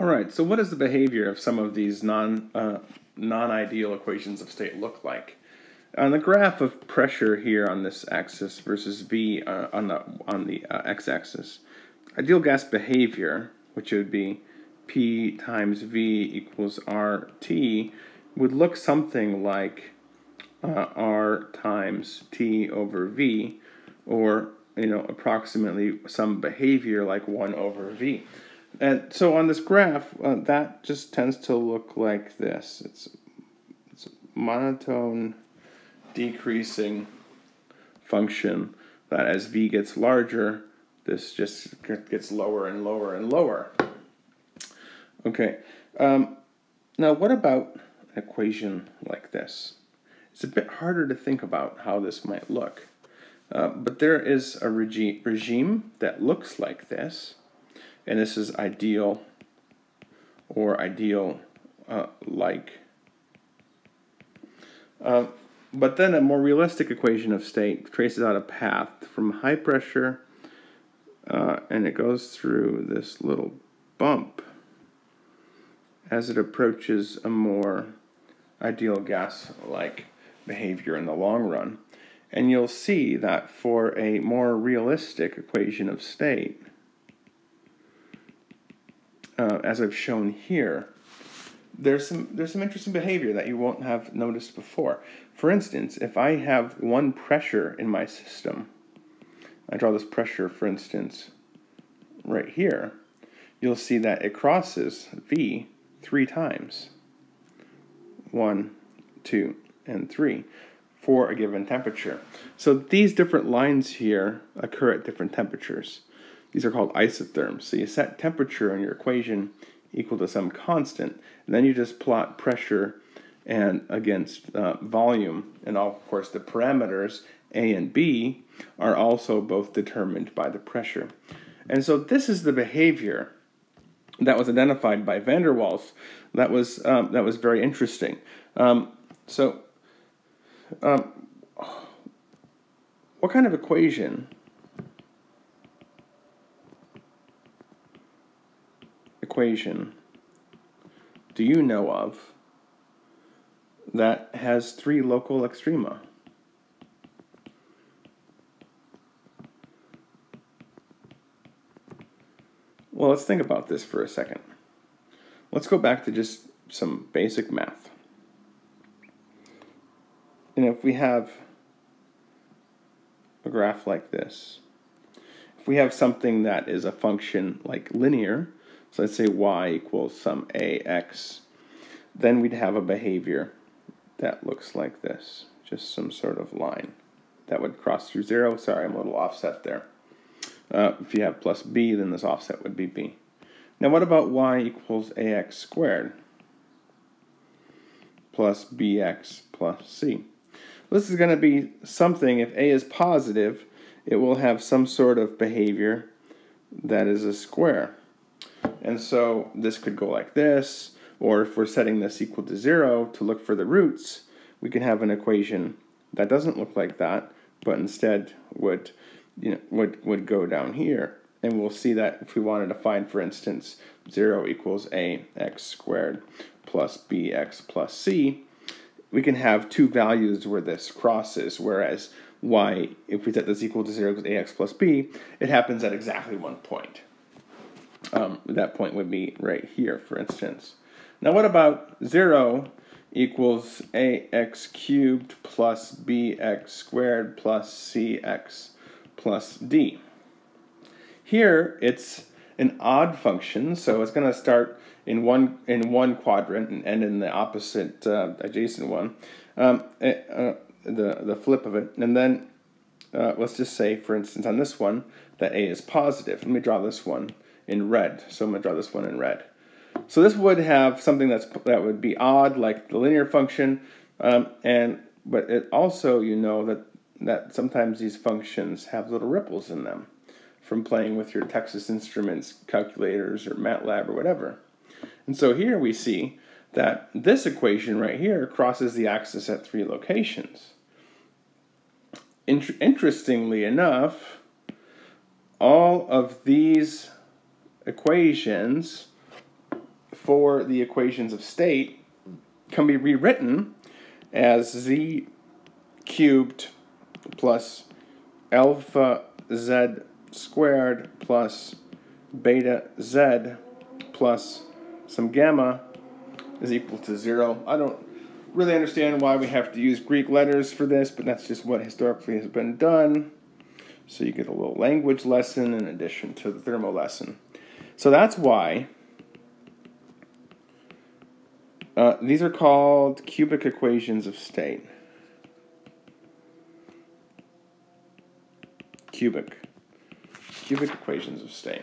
All right, so what does the behavior of some of these non, uh, non-ideal equations of state look like? On the graph of pressure here on this axis versus V uh, on the, on the uh, x-axis, ideal gas behavior, which would be P times V equals RT, would look something like uh, R times T over V, or you know approximately some behavior like 1 over V. And so on this graph, uh, that just tends to look like this. It's, it's a monotone decreasing function that as v gets larger, this just gets lower and lower and lower. Okay, um, now what about an equation like this? It's a bit harder to think about how this might look. Uh, but there is a regi regime that looks like this and this is ideal or ideal uh, like. Uh, but then a more realistic equation of state traces out a path from high pressure uh, and it goes through this little bump as it approaches a more ideal gas-like behavior in the long run. And you'll see that for a more realistic equation of state, uh, as I've shown here, there's some there's some interesting behavior that you won't have noticed before. For instance, if I have one pressure in my system, I draw this pressure, for instance, right here, you'll see that it crosses V three times. One, two, and three for a given temperature. So these different lines here occur at different temperatures. These are called isotherms. So you set temperature in your equation equal to some constant, and then you just plot pressure and against uh, volume. And all, of course, the parameters A and B are also both determined by the pressure. And so this is the behavior that was identified by van der Waals. That was um, that was very interesting. Um, so, um, what kind of equation equation do you know of that has three local extrema? Well, let's think about this for a second. Let's go back to just some basic math. And if we have a graph like this, if we have something that is a function like linear, so let's say y equals some ax. Then we'd have a behavior that looks like this, just some sort of line that would cross through 0. Sorry, I'm a little offset there. Uh, if you have plus b, then this offset would be b. Now what about y equals ax squared plus bx plus c? This is going to be something, if a is positive, it will have some sort of behavior that is a square. And so this could go like this, or if we're setting this equal to zero to look for the roots, we can have an equation that doesn't look like that, but instead would, you know, would, would go down here. And we'll see that if we wanted to find, for instance, 0 equals ax squared plus bx plus c, we can have two values where this crosses, whereas y, if we set this equal to 0 equals ax plus b, it happens at exactly one point. Um, that point would be right here, for instance. Now what about 0 equals ax cubed plus bx squared plus cx plus d? Here it's an odd function, so it's going to start in one in one quadrant and end in the opposite uh, adjacent one, um, eh, uh, the the flip of it, and then uh, let's just say, for instance, on this one that a is positive. Let me draw this one in red. So I'm going to draw this one in red. So this would have something that's that would be odd, like the linear function, um, and but it also you know that that sometimes these functions have little ripples in them from playing with your Texas Instruments calculators or MATLAB or whatever. And so here we see that this equation right here crosses the axis at three locations. interestingly enough, all of these equations for the equations of state can be rewritten as z cubed plus alpha z squared plus beta z plus some gamma is equal to zero. I don't really understand why we have to use Greek letters for this, but that's just what historically has been done. So you get a little language lesson in addition to the thermo lesson. So that's why uh, these are called cubic equations of state. Cubic. Cubic equations of state.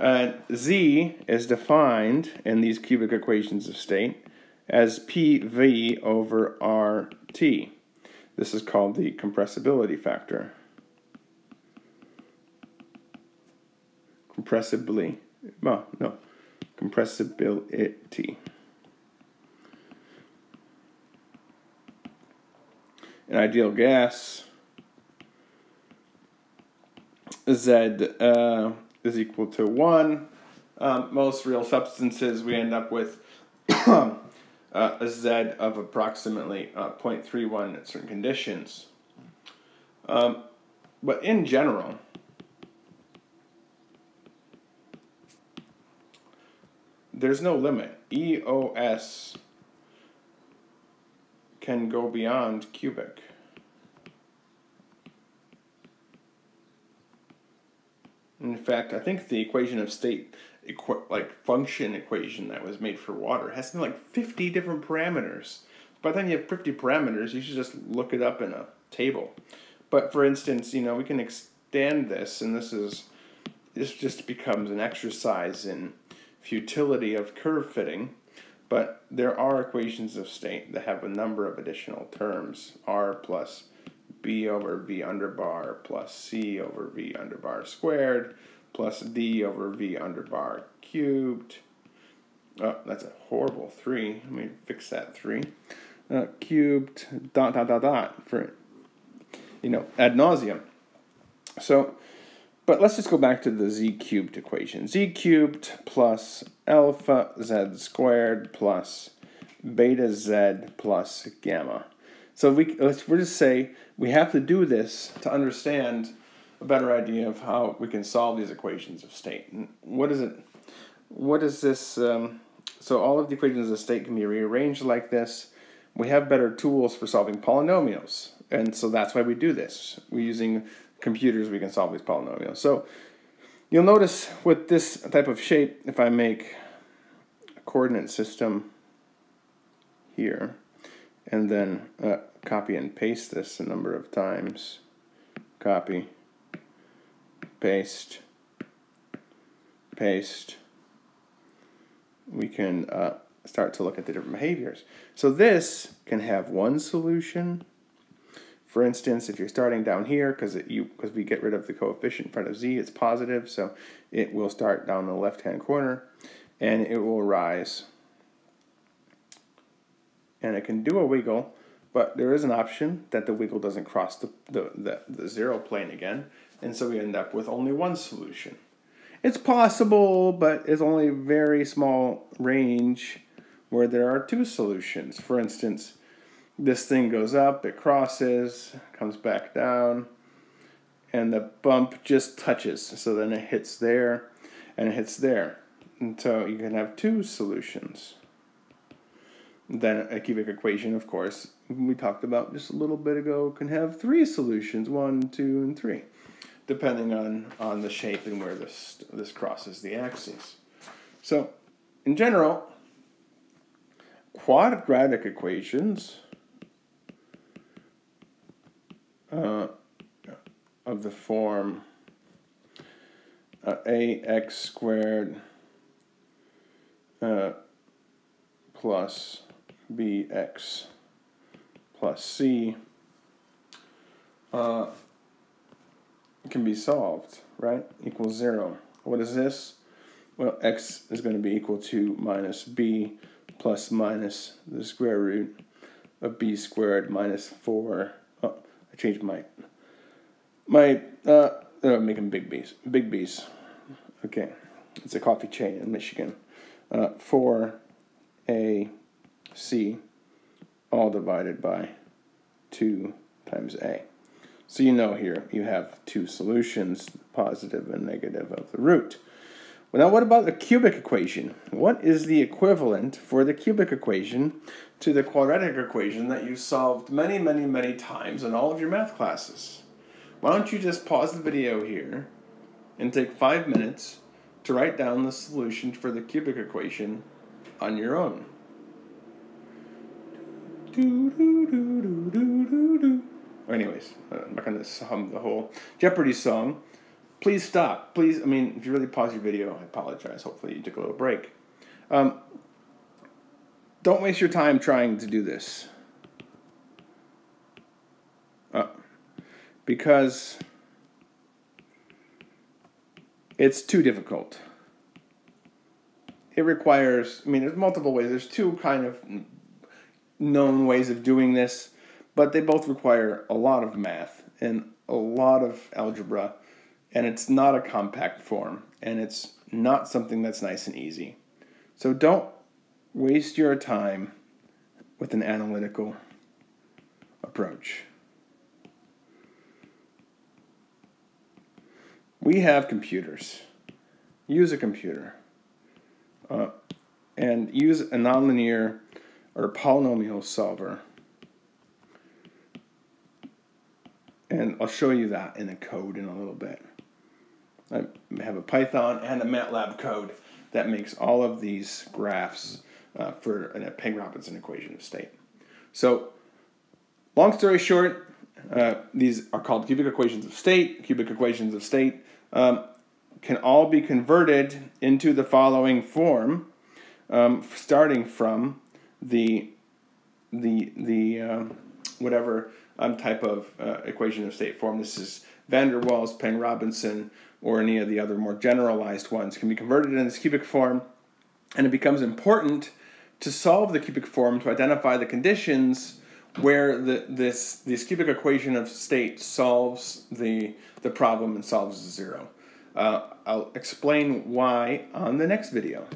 Uh, Z is defined in these cubic equations of state as PV over RT. This is called the compressibility factor. Compressibly, well, no, compressibility. An ideal gas, Z uh, is equal to 1. Um, most real substances, we end up with uh, a Z of approximately uh, 0.31 at certain conditions. Um, but in general, there's no limit. EOS can go beyond cubic. In fact, I think the equation of state, like function equation that was made for water, has something like 50 different parameters. By the time you have 50 parameters, you should just look it up in a table. But for instance, you know, we can extend this, and this is this just becomes an exercise in futility of curve fitting. But there are equations of state that have a number of additional terms, r plus b over v under bar plus c over v under bar squared plus d over v under bar cubed. Oh, that's a horrible 3. Let me fix that 3. Uh, cubed dot dot dot dot for, you know, ad nauseum. So, but let's just go back to the z cubed equation. z cubed plus alpha z squared plus beta z plus gamma. So we let's we'll just say we have to do this to understand a better idea of how we can solve these equations of state. And what is it? What is this? Um, so all of the equations of state can be rearranged like this. We have better tools for solving polynomials, and so that's why we do this. We're using computers. We can solve these polynomials. So you'll notice with this type of shape, if I make a coordinate system here and then uh, copy and paste this a number of times. Copy, paste, paste. We can uh, start to look at the different behaviors. So this can have one solution. For instance, if you're starting down here, because you because we get rid of the coefficient in front of z, it's positive, so it will start down the left-hand corner, and it will rise and it can do a wiggle, but there is an option that the wiggle doesn't cross the, the, the, the zero plane again, and so we end up with only one solution. It's possible, but it's only a very small range where there are two solutions. For instance, this thing goes up, it crosses, comes back down, and the bump just touches. So then it hits there and it hits there. And so you can have two solutions. Then a cubic equation, of course, we talked about just a little bit ago, can have three solutions, one, two, and three, depending on, on the shape and where this, this crosses the axes. So, in general, quadratic equations uh, of the form uh, ax squared uh, plus bx plus c uh, can be solved, right? Equals 0. What is this? Well, x is going to be equal to minus b plus minus the square root of b squared minus 4. Oh, I changed my, my, uh, uh, making big b's, big b's. Okay, it's a coffee chain in Michigan, uh, 4AC all divided by 2 times A. So you know here you have two solutions, positive and negative of the root. Well, now what about the cubic equation? What is the equivalent for the cubic equation to the quadratic equation that you solved many, many, many times in all of your math classes? Why don't you just pause the video here and take five minutes to write down the solution for the cubic equation on your own. Anyways, uh, I'm not going to hum the whole Jeopardy song. Please stop. Please, I mean, if you really pause your video, I apologize. Hopefully you took a little break. Um, don't waste your time trying to do this. Because it's too difficult. It requires, I mean, there's multiple ways. There's two kind of known ways of doing this, but they both require a lot of math and a lot of algebra, and it's not a compact form, and it's not something that's nice and easy. So don't waste your time with an analytical approach. We have computers. Use a computer. Uh, and use a nonlinear or polynomial solver. And I'll show you that in the code in a little bit. I have a Python and a MATLAB code that makes all of these graphs uh, for a Peng Robinson equation of state. So, long story short, uh, these are called cubic equations of state. Cubic equations of state um, can all be converted into the following form, um, starting from the the the um, whatever um, type of uh, equation of state form. This is van der Waals, Peng Robinson, or any of the other more generalized ones can be converted in this cubic form, and it becomes important to solve the cubic form to identify the conditions where the, this, this cubic equation of state solves the, the problem and solves zero. Uh, I'll explain why on the next video.